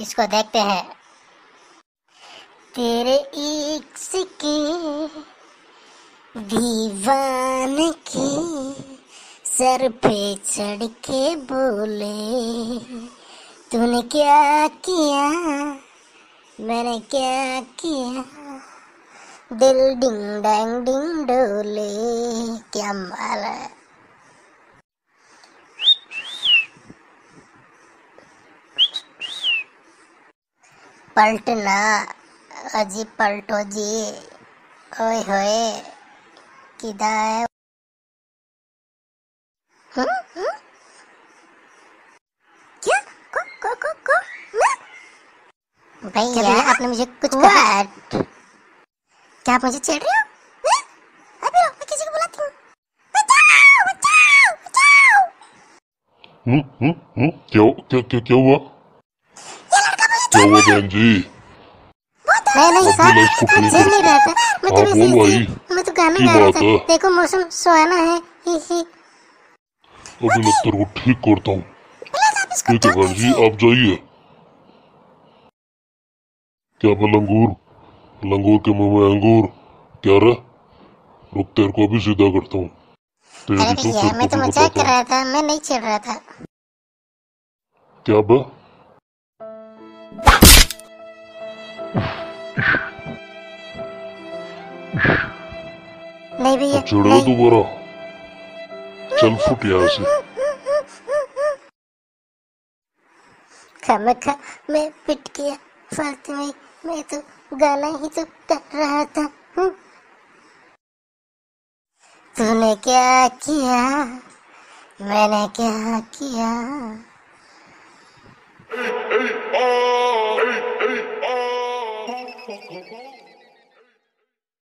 इसको देखते हैं? तेरे एक के दीवान के सर पे चढ़ के बोले, तूने क्या किया? मैंने क्या किया? दिल डिंग डैंग डिंग डोले, क्या माल पलटना अजी पलटो जी। ओए होए किदा है? हम्म, हम्म? क्या? को को को को? मैं? भैया? आपने मुझे कुछ कहा? क्या आप मुझे छेड़ रहे हो? अभी मैं किसी को बुलाती हूँ। बचाओ बचाओ बचाओ। हम्म हम्म हम्म क्या? क्या क्या क्या हुआ? क्या हुआ बहन जी। नहीं सर रहा था। मैं तो हाँ, वैसे ही मैं तो गाना गा रहा था। देखो मौसम सुहाना है। ही ही। अभी मैं को ठीक करता हूँ। ठीक है बहन जी आप जाइए। क्या मैं लंगूर? लंगूर के मुँह में अंगूर? क्या रे? रुक तेरे को अभी सीधा करता हूँ। अरे तो भैया मैं तो मज़ाक कर रहा था। मैं नहीं छेड़ रहा था। क्या बे? नहीं भैया चिड़ो दोबारा चल फुट यहाँ से खामा खा मैं पिट गया फालतू में मैं तो गाना ही तो कर रहा था हम्म। तूने क्या किया मैंने क्या किया